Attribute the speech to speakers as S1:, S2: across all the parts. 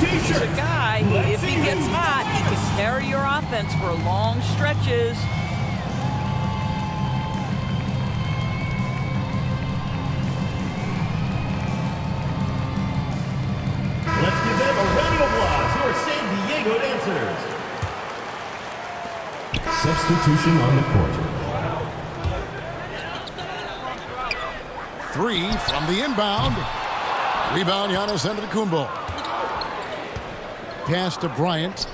S1: He's a guy, if he gets hot, he can carry your offense for long stretches.
S2: Let's give them a round of applause for San Diego Dancers.
S3: Substitution on the court.
S4: Three from the inbound. Rebound, Giannis Antetokounmpo. Pass to Bryant.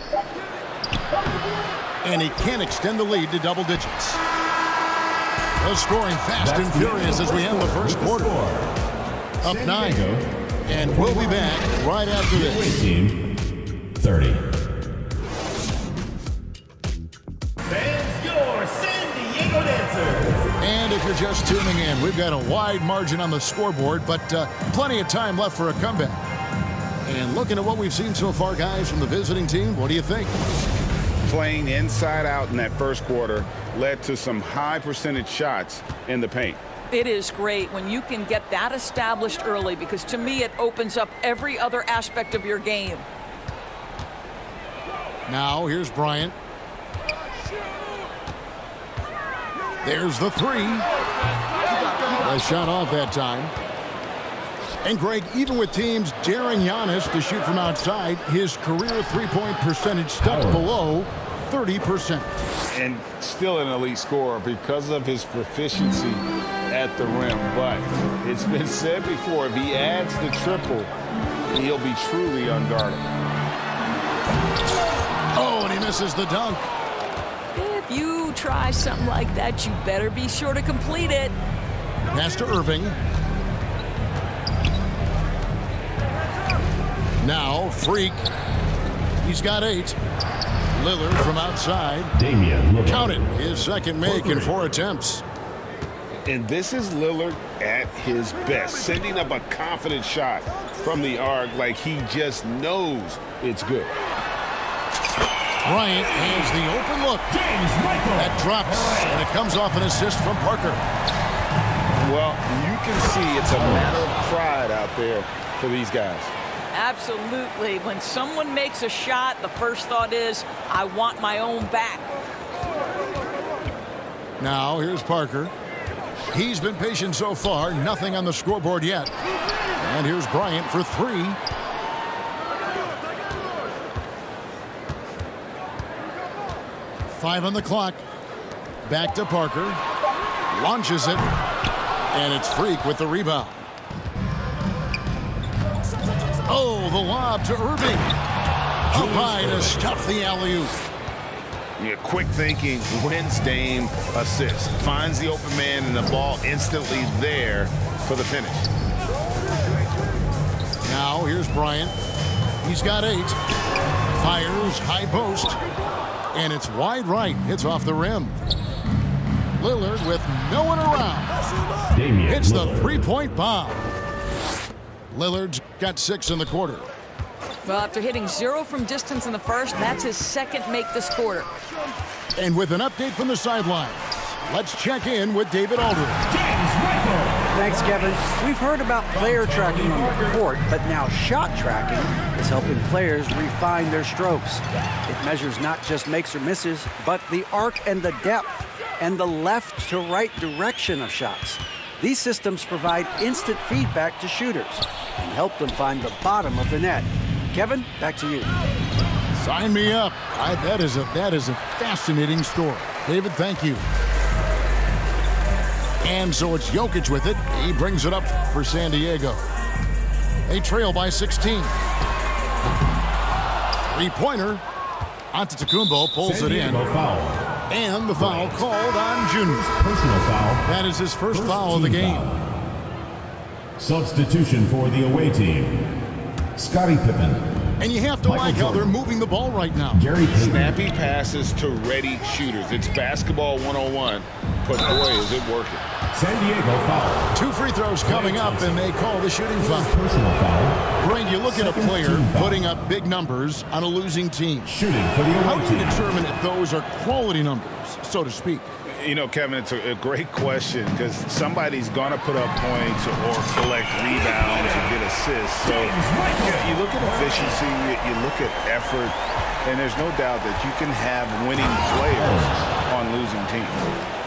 S4: And he can extend the lead to double digits. Well, scoring fast
S3: That's
S4: and furious as we end the first quarter. Up
S3: San
S4: nine. And we'll be back right after this.
S3: team, 30.
S2: Fans, your San Diego Dancers.
S4: And if you're just tuning in, we've got a wide margin on the scoreboard, but uh, plenty of time left for a comeback. And looking at what we've seen so far, guys, from the visiting team, what do you think?
S5: Playing inside out in that first quarter led to some high percentage shots in the paint.
S1: It is great when you can get that established early because to me it opens up every other aspect of your game.
S4: Now, here's Bryant. There's the three. A shot off that time. And Greg, even with teams daring Giannis to shoot from outside, his career three-point percentage stuck
S3: Power.
S4: below 30%.
S5: And still an elite scorer because of his proficiency at the rim. But it's been said before, if he adds the triple, he'll be truly unguardable.
S4: Oh, and he misses the dunk.
S1: If you try something like that, you better be sure to complete it.
S4: Pass to Irving. Now, Freak. He's got eight. Lillard from outside.
S3: Damian Lillard.
S4: Count it. His second make in four attempts.
S5: And this is Lillard at his best, sending up a confident shot from the arc like he just knows it's good.
S4: Bryant has the open look.
S2: James Michael.
S4: That drops, and it comes off an assist from Parker.
S5: Well, you can see it's a matter of pride out there for these guys.
S1: Absolutely. When someone makes a shot, the first thought is, I want my own back.
S4: Now, here's Parker. He's been patient so far. Nothing on the scoreboard yet. And here's Bryant for three. Five on the clock. Back to Parker. Launches it. And it's Freak with the rebound. Oh, the lob to Irving. Up high to stuff the alley-oop.
S5: Yeah, quick thinking wins Dame assist. Finds the open man and the ball instantly there for the finish.
S4: Now here's Bryant. He's got eight. Fires high post. And it's wide right. Hits off the rim. Lillard with no one around.
S3: Damian
S4: Hits the three-point bomb. Lillard's got six in the quarter.
S1: Well, after hitting zero from distance in the first, that's his second make this quarter.
S4: And with an update from the sidelines, let's check in with David Aldridge.
S2: James Michael.
S6: Thanks, Kevin. We've heard about player tracking on the court, but now shot tracking is helping players refine their strokes. It measures not just makes or misses, but the arc and the depth and the left to right direction of shots. These systems provide instant feedback to shooters and help them find the bottom of the net. Kevin, back to you.
S4: Sign me up. I, that is a that is a fascinating story. David, thank you. And so it's Jokic with it. He brings it up for San Diego. They trail by 16. Three-pointer. Antetokounmpo pulls
S3: San
S4: it in.
S3: Diego foul.
S4: And the foul called on Junior.
S3: Personal foul.
S4: That is his first,
S3: First
S4: foul of the game.
S3: foul. Substitution for the away team. Scottie Pippen.
S4: And you have to
S3: Michael
S4: like how they're moving the ball right now.
S3: Gary Payton.
S5: Snappy passes to ready shooters. It's basketball 101, but boy, is it working.
S3: San Diego foul.
S4: Two free throws coming up, and they call the shooting foul.
S3: Personal foul.
S4: Greg, you look at a player putting up big numbers on a losing team.
S3: Shooting for the
S4: How do you determine if those are quality numbers, so to speak?
S5: You know, Kevin, it's a, a great question because somebody's going to put up points or, or collect rebounds or get assists. So yeah, you look at efficiency, you, you look at effort, and there's no doubt that you can have winning players on losing teams.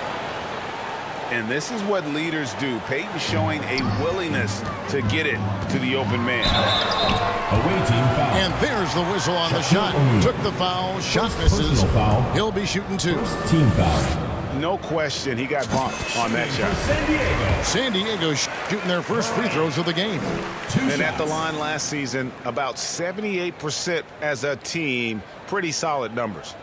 S5: And this is what leaders do. Payton showing a willingness to get it to the open man.
S3: Away team foul.
S4: And there's the whistle on the shot.
S3: O'Neal.
S4: Took the foul. Shot
S3: First
S4: misses.
S3: foul.
S4: He'll be shooting two.
S3: First team foul.
S5: No question, he got bumped on that shot.
S2: San Diego.
S4: San Diego shooting their first free throws of the game.
S3: Two
S5: And at the line last season, about 78% as a team. Pretty solid numbers.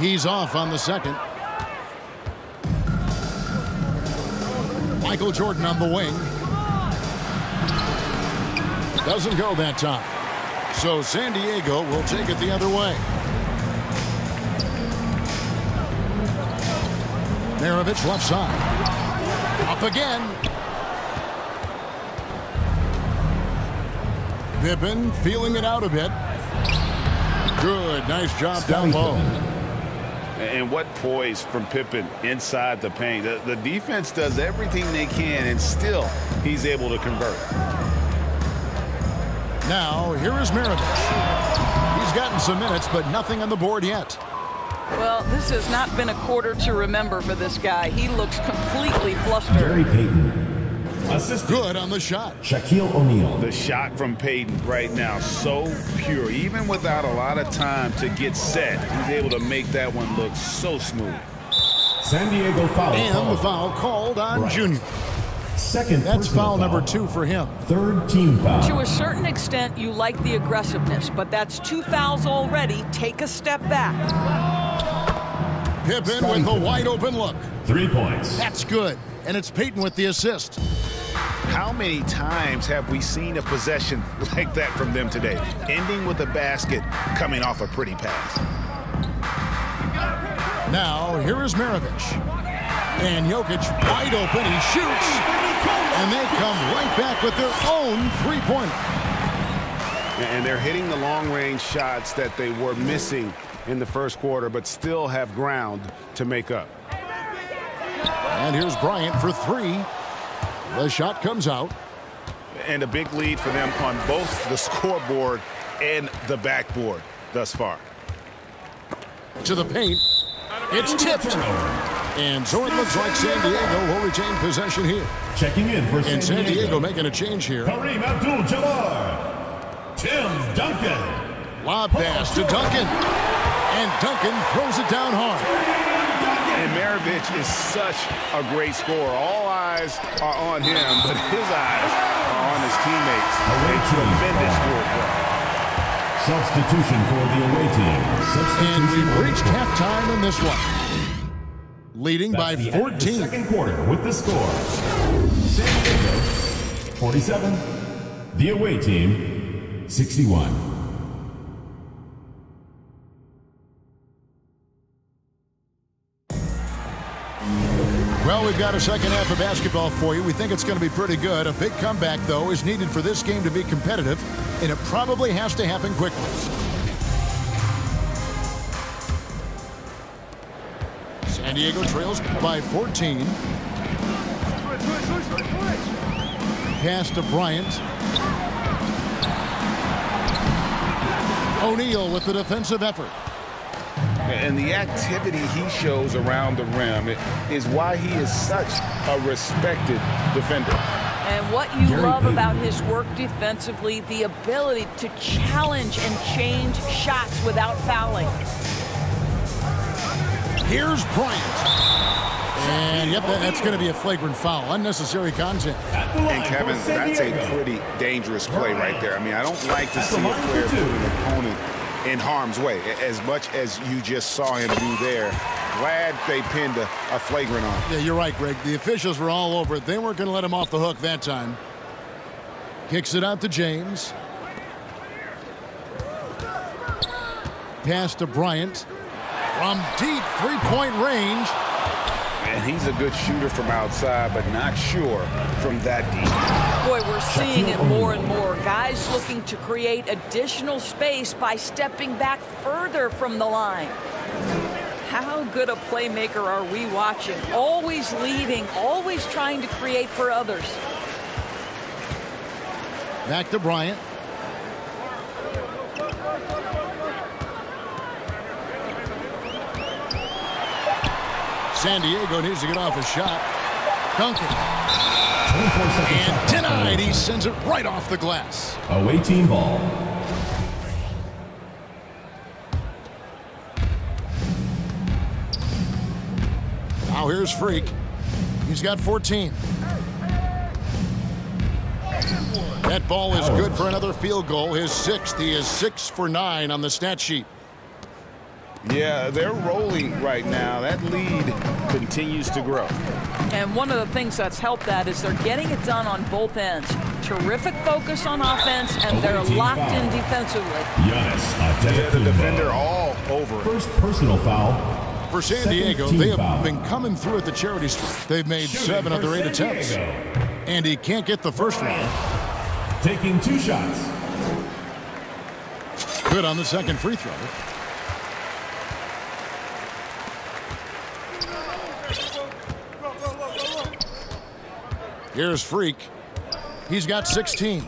S4: He's off on the second. Michael Jordan on the wing. Doesn't go that time. So San Diego will take it the other way. Maravich left side. Up again. Pippen feeling it out a bit. Good. Nice job down low.
S5: And what poise from Pippen inside the paint. The, the defense does everything they can, and still he's able to convert.
S4: Now, here is Maravich. He's gotten some minutes, but nothing on the board yet.
S1: Well, this has not been a quarter to remember for this guy. He looks completely flustered.
S3: Gary Payton. Assist
S4: Good on the shot.
S3: Shaquille O'Neal.
S5: The shot from Payton right now, so pure. Even without a lot of time to get set, he's able to make that one look so smooth.
S3: San Diego foul.
S4: And the foul called on
S3: Right.
S4: Junior.
S3: Second
S4: That's
S3: personal
S4: foul number two for him.
S3: Third team foul.
S1: To a certain extent, you like the aggressiveness, but that's two fouls already. Take a step back.
S4: Pippen with a wide open look.
S3: Three points.
S4: That's good. And it's Payton with the assist.
S5: How many times have we seen a possession like that from them today? Ending with a basket coming off a pretty pass.
S4: Now, here is Maravich. And Jokic wide open. He shoots. And they come right back with their own three-pointer.
S5: And they're hitting the long-range shots that they were missing in the first quarter, but still have ground to make up.
S4: And here's Bryant for three. The shot comes out.
S5: And a big lead for them on both the scoreboard and the backboard thus far.
S4: To the paint. It's tipped. And so it looks like San Diego will retain possession here.
S3: Checking in for
S4: And San Diego making a change here.
S2: Kareem Abdul-Jabbar. Tim Duncan.
S4: Lob pass to Duncan. And Duncan throws it down hard.
S5: And Maravich is such a great scorer. All eyes are on him, but his eyes are on his teammates. A tremendous score play.
S3: Substitution for the away team.
S4: And
S3: Substitution
S4: we've
S3: for-
S4: reached halftime in this one. Leading by
S3: That's the end of the
S4: 14.
S3: second quarter with the score. San Diego 47. The away team 61.
S4: We've got a second half of basketball for you. We think it's going to be pretty good. A big comeback, though, is needed for this game to be competitive, and it probably has to happen quickly. San Diego trails by 14. Pass to Bryant. O'Neal with the defensive effort.
S5: And the activity he shows around the rim is why he is such a respected defender.
S1: And what you
S3: Gary
S1: love
S3: Payton.
S1: about his work defensively, the ability to challenge and change shots without fouling.
S4: Here's Bryant. And yep, that's going to be a flagrant foul. Unnecessary contact.
S2: At the line
S5: And Kevin, that's a pretty dangerous play right there. I mean, I don't like to see a player
S2: two.
S5: put an opponent in harm's way. As much as you just saw him do there, glad they pinned a, a flagrant on.
S4: Yeah, you're right, Greg. The officials were all over it. They weren't going to let him off the hook that time. Kicks it out to James. Pass to Bryant. From deep three-point range.
S5: And he's a good shooter from outside, but not sure from that deep.
S1: Boy, we're seeing seeing it more and more. Guys looking to create additional space by stepping back further from the line. How good a playmaker are we watching? Always leading, always trying to create for others.
S4: Back to Bryant. San Diego needs to get off a shot. Duncan. And denied. He sends it right off the glass.
S3: Away team ball.
S4: Now here's Freak. He's got 14. That ball is good for another field goal. His sixth. He is six for nine on the stat sheet.
S5: Yeah, they're rolling right now. That lead continues to grow.
S1: And one of the things that's helped that is they're getting it done on both ends. Terrific focus on offense, and they're locked
S3: foul.
S1: in defensively.
S3: Giannis
S5: Yeah, the defender all over.
S3: First personal foul.
S4: For San
S3: Second
S4: Diego, they have
S3: foul.
S4: been coming through at the charity stripe. They've made
S3: Shooting
S4: seven of their eight
S3: San
S4: attempts.
S3: Diego.
S4: And he can't get the first one.
S3: Taking two shots.
S4: Good on the second free throw. Here's Freak. He's got 16.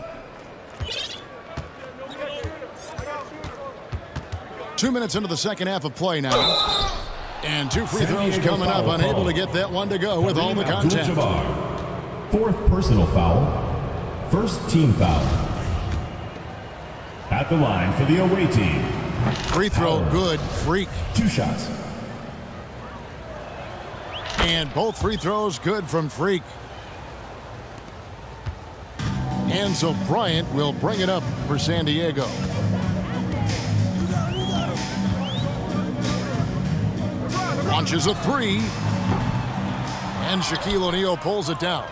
S4: Two minutes into the second half of play now. And two free throws coming up,
S3: foul
S4: unable to get that one to go with all the contact.
S3: Fourth personal foul. First team foul. At the line for the away team.
S4: Free throw good. Freak.
S3: Two shots.
S4: And both free throws good from Freak. And so Bryant will bring it up for San Diego. Launches a three. And Shaquille O'Neal pulls it down.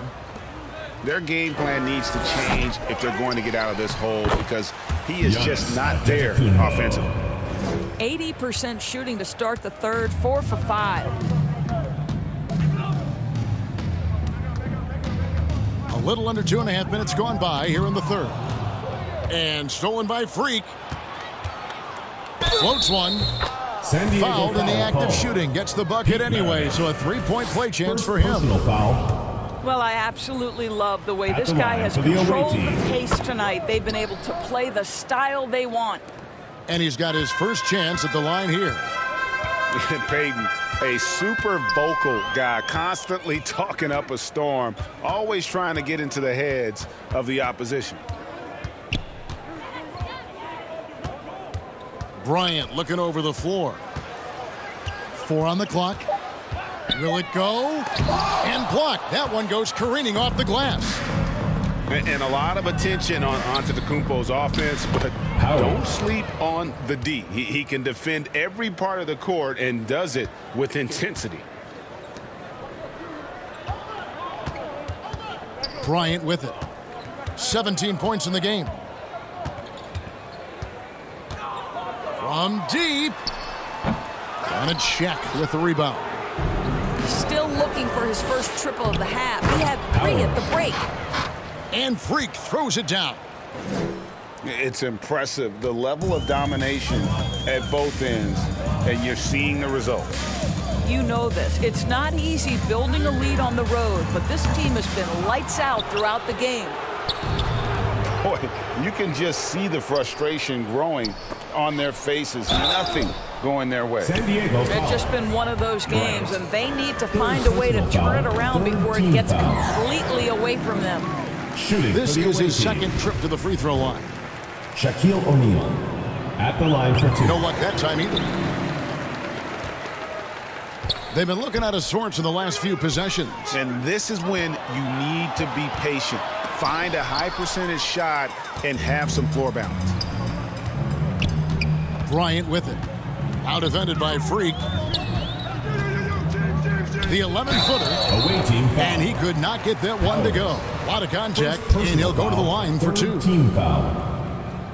S5: Their game plan needs to change if they're going to get out of this hole because he is
S3: Giannis
S5: just not there offensively.
S1: 80% shooting to start the third, four for five.
S4: Little under two and a half minutes gone by here in the third. And stolen by Freak. Floats one.
S3: San Diego
S4: Fouled in the
S3: foul
S4: act of shooting. Gets the bucket anyway, so a three-point play chance
S3: First
S4: for him.
S3: personal foul.
S1: Well, I absolutely love the way
S3: At
S1: this
S3: the
S1: guy has
S3: for the
S1: controlled the
S3: team.
S1: pace tonight. They've been able to play the style they want.
S4: And he's got his first chance at the line here.
S5: Payton, a super vocal guy, constantly talking up a storm, always trying to get into the heads of the opposition.
S4: Bryant looking over the floor. Four on the clock. Will it go? And blocked. That one goes careening off the glass.
S5: And, and a lot of attention on Antetokounmpo's offense, but
S3: Howard.
S5: don't sleep on the D. He, he can defend every part of the court and does it with intensity.
S4: Bryant with it. 17 points in the game. From deep. And it's Shaq with the rebound.
S1: Still looking for his first triple of the half. He had three at the break.
S4: And Freak throws it down.
S5: It's impressive, the level of domination at both ends, and you're seeing the results.
S1: You know this. It's not easy building a lead on the road, but this team has been lights out throughout the game.
S5: Boy, you can just see the frustration growing on their faces. Nothing going their way.
S3: San Diego
S1: It's just been one of those games, and they need to find a way to turn it around before it gets completely away from them.
S3: Shooting
S4: This is his
S3: team.
S4: second trip to the free throw line.
S3: Shaquille O'Neal. At the line for two.
S4: No luck that time either. They've been looking out of sorts in the last few possessions.
S5: And this is when you need to be patient. Find a high percentage shot and have some floor balance.
S4: Bryant with it. Out defended by Freak. The 11-footer.
S3: Away team foul.
S4: And he could not get that one to go. A lot of contact, and he'll go to the line for two.
S3: Team foul.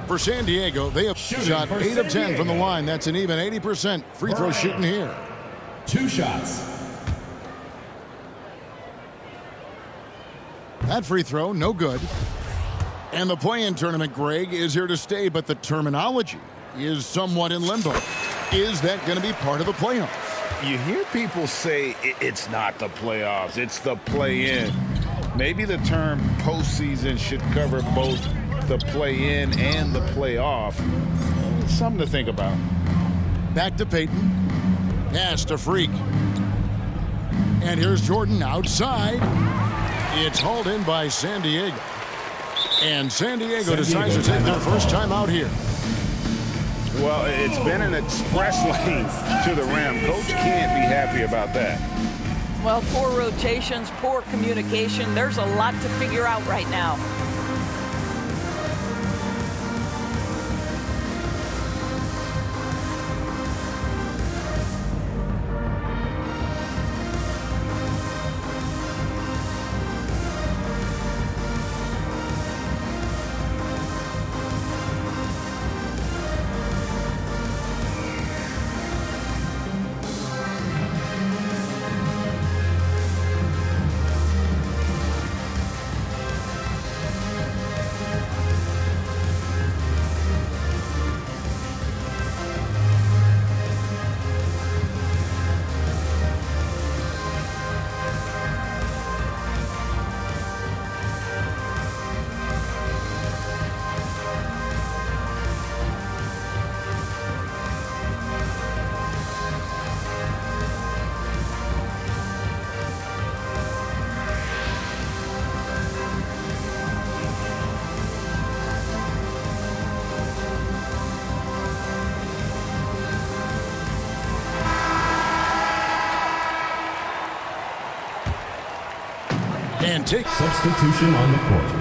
S4: For San Diego, they have
S3: Shooting
S4: shot 8 of 10 from the line. That's an even 80% free throw
S3: Bryant.
S4: shooting here.
S3: Two shots.
S4: That free throw, no good. And the play-in tournament, Greg, is here to stay, but the terminology is somewhat in limbo. Is that going to be part of the playoffs?
S5: You hear people say it's not the playoffs, it's the play-in. Maybe the term postseason should cover both the play-in and the playoff. Something to think about.
S4: Back to Payton. Pass to Freak. And here's Jordan outside. It's hauled in by San Diego. And San Diego
S3: San
S4: decides to take their first
S3: call.
S4: time out here.
S5: Well, it's been an express lane to the rim. Coach can't be happy about that.
S1: Well, poor rotations, poor communication. There's a lot to figure out right now.
S4: Take
S3: Substitution on the court.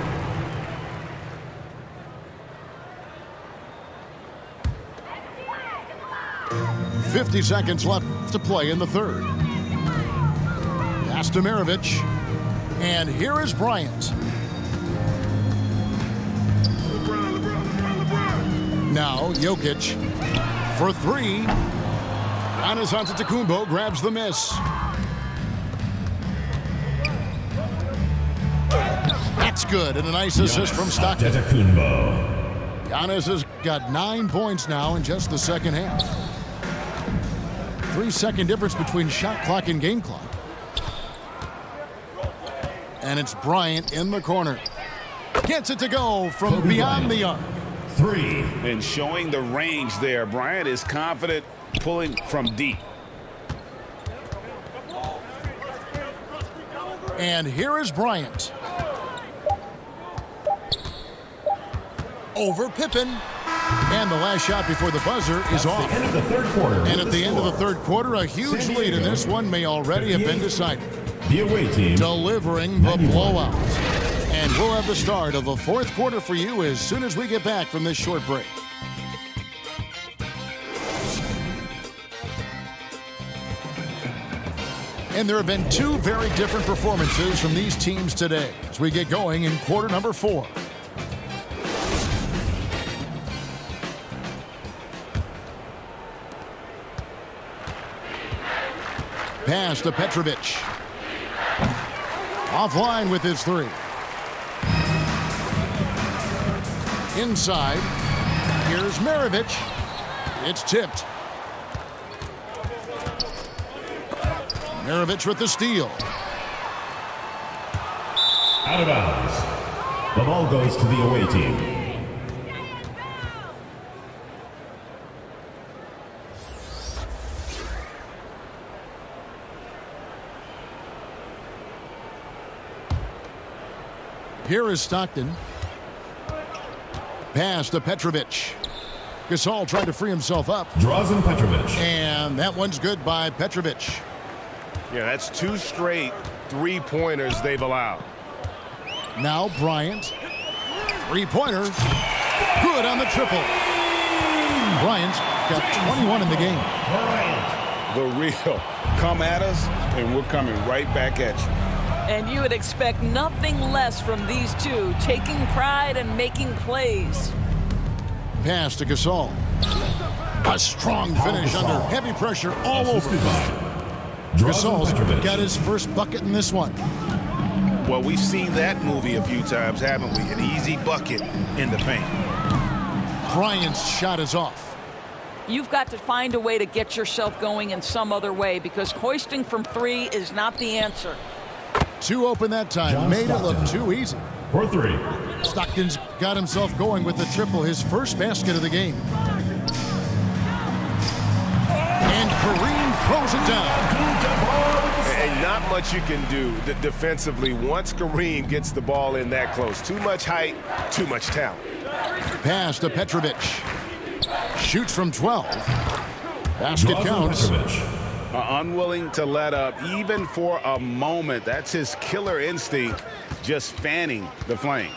S4: Fifty seconds left to play in the third. Maravich. And here is Bryant. Now Jokic for three. Giannis Antetokounmpo grabs the miss. That's good, and a nice assist from Stockton.
S3: Antetokounmpo.
S4: Giannis has got nine points now in just the second half. Three second difference between shot clock and game clock. And it's Bryant in the corner. Gets it to go from
S3: Kobe
S4: beyond
S3: Bryant.
S4: the arc.
S3: Three.
S5: And showing the range there, Bryant is confident pulling from deep.
S4: And here is Bryant. Over Pippen. And the last shot before the buzzer is
S3: The
S4: off.
S3: end of the third quarter.
S4: And at the end of the third quarter, a huge lead in
S3: Diego.
S4: this one may already have been decided.
S3: The away team.
S4: delivering the
S3: 91.
S4: blowout. And we'll have the start of the fourth quarter for you as soon as we get back from this short break. And there have been two very different performances from these teams today as we get going in quarter number four. Pass to Petrovic. Offline with his three. Inside. Here's Maravich. It's tipped. Maravich with the steal.
S3: Out of bounds. The ball goes to the away team.
S4: Here is Stockton. Pass to Petrovic. Gasol tried to free himself up.
S3: Drazen Petrovic.
S4: And that one's good by Petrovic.
S7: Yeah, that's two straight three-pointers they've allowed.
S4: Now Bryant. Three-pointer. Good on the triple. Bryant got 21 in the game.
S5: The real. Come at us, and we're coming right back at you.
S1: And you would expect nothing less from these two, taking pride and making plays.
S4: Pass to Gasol. A strong finish under heavy pressure all over.
S3: Assisted by Drazen
S4: Gasol's
S3: Petrovic.
S4: got his first bucket in this one.
S5: Well, we've seen that movie a few times, haven't we? An easy bucket in the paint.
S4: Bryant's shot is off.
S1: You've got to find a way to get yourself going in some other way because hoisting from three is not the answer.
S4: Two open that time.
S3: John
S4: Made it look too easy.
S3: For three.
S4: Stockton's got himself going with the triple, his first basket of the game. And Kareem throws it down.
S7: And not much you can do defensively once Kareem gets the ball in that close. Too much height, too much talent.
S4: Pass to Petrovic. Shoots from 12. Basket
S3: Draws
S4: counts.
S3: Petrovic.
S5: Uh, unwilling to let up even for a moment. That's his killer instinct, just fanning the flames.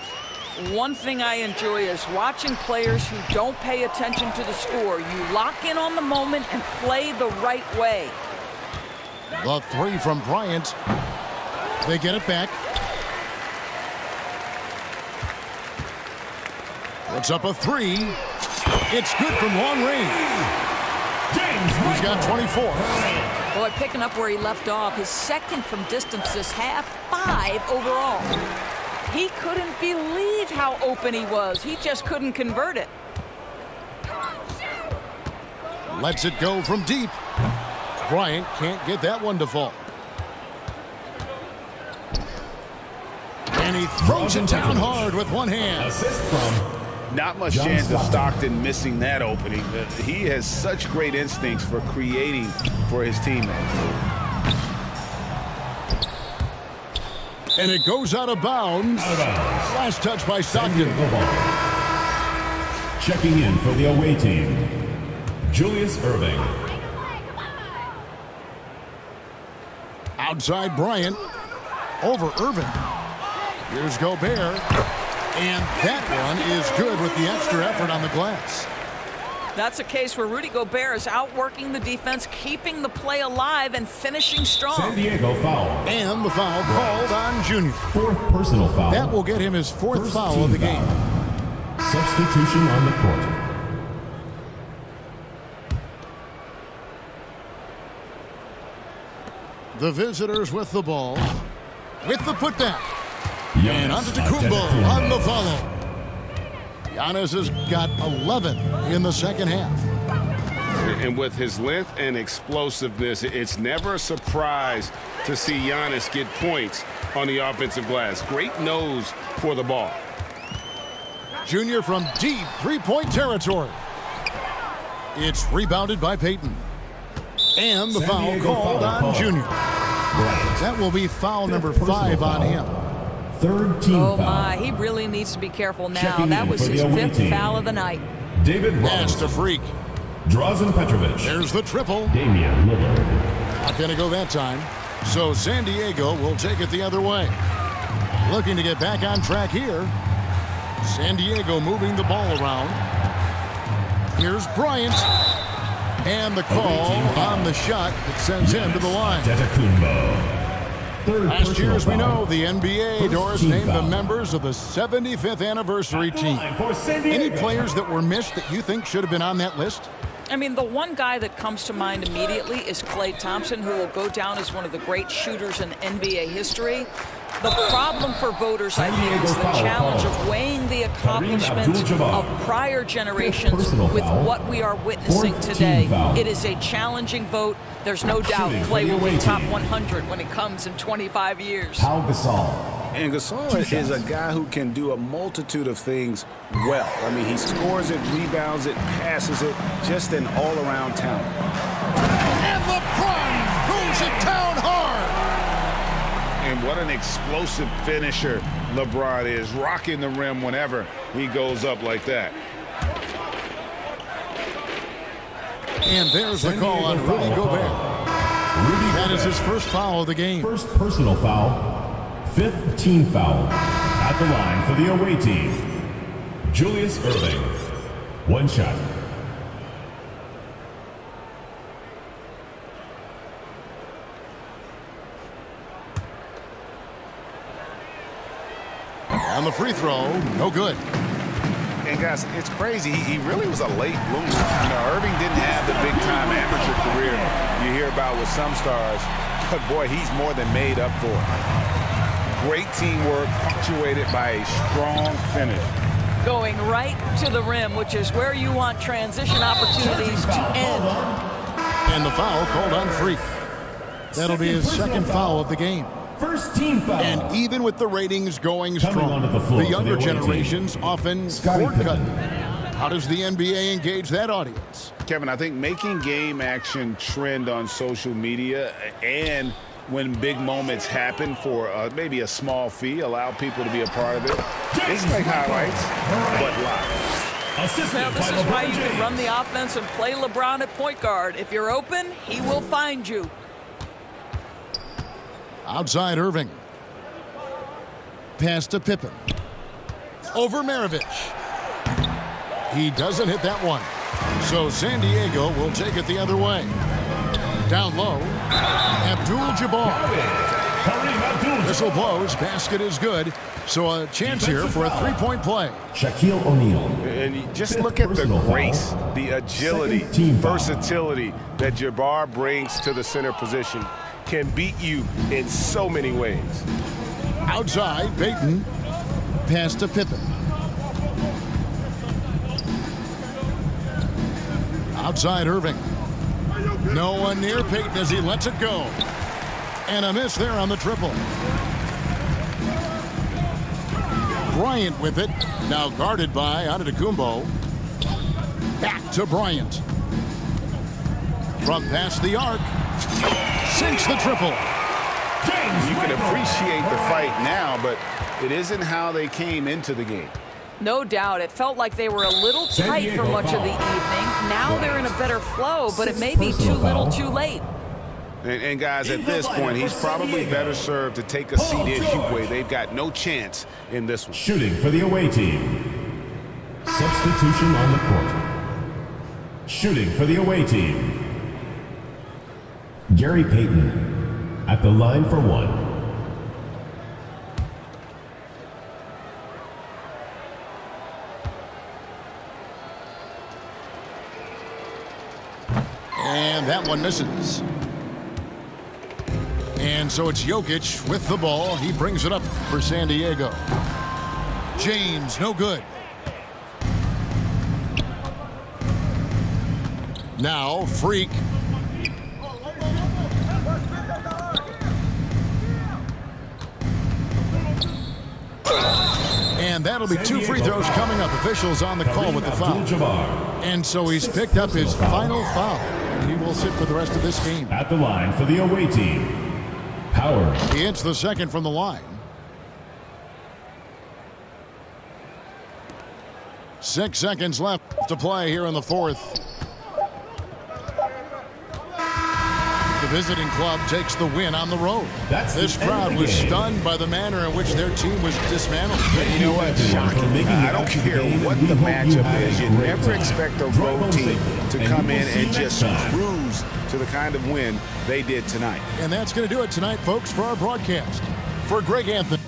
S1: One thing I enjoy is watching players who don't pay attention to the score. You lock in on the moment and play the right way.
S4: The three from Bryant. They get it back. Puts up a three. It's good from long range. He's got 24.
S1: Boy, picking up where he left off, his second from distance this half, five overall. He couldn't believe how open he was. He just couldn't convert it.
S4: Lets it go from deep. Bryant can't get that one to fall. And he throws it down hard with one hand.
S3: Assist from
S5: Not much
S3: John
S5: chance of
S3: Stockton.
S5: Stockton missing that opening. He has such great instincts for creating for his teammates.
S4: And it goes out of bounds.
S3: out of bounds.
S4: Last touch by Stockton.
S3: Checking in for the away team, Julius Erving.
S4: Outside Bryant. Over Irvin. Here's Gobert. And that one is good with the extra effort on the glass.
S1: That's a case where Rudy Gobert is outworking the defense, keeping the play alive, and finishing strong. San.
S3: Diego foul.
S4: And the foul called on Junior.
S3: Fourth personal foul.
S4: That will get him his fourth
S3: First
S4: foul of the game.
S3: Substitution on the court.
S4: The visitors with the ball. With the putback. And
S3: Giannis
S4: Antetokounmpo on the
S3: Antetokounmpo.
S4: follow. Giannis has got 11 in the second half.
S7: And with his length and explosiveness, it's never a surprise to see Giannis get points on the offensive glass. Great nose for the ball.
S4: Junior from deep three-point territory. It's rebounded by Payton. And the
S3: San
S4: foul
S3: Diego
S4: called
S3: foul
S4: on
S3: call.
S4: Junior.
S3: Bryant.
S4: That will be foul number five on him.
S3: Third team
S1: Oh
S3: foul.
S1: my, he really needs to be careful now.
S3: Checking
S1: That was his fifth
S3: team.
S1: foul of the night.
S3: David
S4: Pass to
S3: Robinson.
S4: Freak.
S3: Drazen Petrovic.
S4: There's the triple.
S3: Damian Lillard.
S4: Not going to go that time. So San Diego will take it the other way. Looking to get back on track here. San Diego moving the ball around. Here's Bryant. And the call on the shot that sends him to the line.
S3: Antetokounmpo. Third
S4: Last year, as we
S3: foul.
S4: know, the NBA
S3: First
S4: Doris
S3: team
S4: named the members of the 75th anniversary team. Any players that were missed that you think should have been on that list?
S1: I mean, the one guy that comes to mind immediately is Klay Thompson, who will go down as one of the great shooters in NBA history. The problem for voters, I think, is the challenge of weighing the accomplishments of prior generations with what we are witnessing today. It is a challenging vote. There's no doubt
S3: Shooting for
S1: Klay
S3: the
S1: will be
S3: away
S1: top 100 when it comes in 25 years.
S3: Pau Gasol.
S5: And Gasol is a guy who can do a multitude of things well. I mean, he scores it, rebounds it, passes it, just an all-around talent.
S4: And
S5: what an explosive finisher LeBron is, rocking the rim whenever he goes up like that.
S4: And there's the call on
S3: Diego
S4: Rudy
S3: foul
S4: Gobert.
S3: Rudy
S4: That is his first foul of the game.
S3: First personal foul. Fifth team foul. At the line for the away team, Julius Erving. One shot.
S4: On the free throw, no good.
S5: And guys, it's crazy. He, he really was a late bloomer. You know, Irving didn't have the big-time amateur career you hear about with some stars, but boy, he's more than made up for it. Great teamwork punctuated by a strong finish.
S1: Going right to the rim, which is where you want transition opportunities to end.
S4: And the foul called on Freak. That'll be his second foul of the game.
S2: First team foul.
S4: And even with the ratings going
S3: Coming
S4: strong,
S3: onto the floor for
S4: younger
S3: the away team.
S4: generations often
S3: Scottie
S4: cord cutting. How does the NBA engage that audience?
S5: Kevin, I think making game action trend on social media and when big moments happen for uh, maybe a small fee, allow people to be a part of it. It's like highlights, but live.
S3: Assisted
S1: Now, this is why you can run the offense and play LeBron at point guard. If you're open, he will find you.
S4: Outside Irving. Pass to Pippen. Over Maravich. He doesn't hit that one. So San Diego will take it the other way. Down low. Abdul-Jabbar.
S3: Kareem Abdul-Jabbar.
S4: Whistle blows. Basket is good. So a chance here for a three-point play.
S3: Shaquille O'Neal.
S5: And you just
S3: Fifth
S5: look at the
S3: personal foul.
S5: grace, the agility,
S3: Second team foul.
S5: versatility that Jabbar brings to the center position. Can beat you in so many ways.
S4: Outside, Payton. Pass to Pippen. Outside, Irving. No one near Payton as he lets it go. And a miss there on the triple. Bryant with it. Now guarded by Antetokounmpo. Back to Bryant. From past the arc. Sinks the triple.
S5: You can appreciate the fight now, but it isn't how they came into the game.
S1: No doubt. It felt like they were a little tight for much of the evening. Now they're in a better flow, but it may be too little too late.
S5: And, and guys, at this point, he's probably better served to take a seat
S2: Paul
S5: in
S2: George.
S5: They've got no chance in this one.
S3: Shooting for the away team. Substitution on the court. Shooting for the away team. Gary Payton at the line for one.
S4: And that one misses. And so it's Jokic with the ball. He brings it up for San Diego. James, no good. Now, Freak. And that'll be two free throws coming up. Officials on the call with the foul. And so he's picked up his final foul. And he will sit for the rest of this game.
S3: at the line for the away team. Howard
S4: He hits the second from the line. Six seconds left to play here in the fourth. The visiting club takes the win on the road.
S3: That's
S4: this
S3: end of
S4: crowd was stunned by the manner in which their team was dismantled.
S5: But You know what? Shocking.
S3: making
S5: I don't
S3: out the
S5: care
S3: game,
S5: what the matchup is. You never
S3: time.
S5: expect a road team to come in and just
S3: time.
S5: cruise to the kind of win they did tonight.
S4: And that's going to do it tonight, folks, for our broadcast. For Greg Anthony.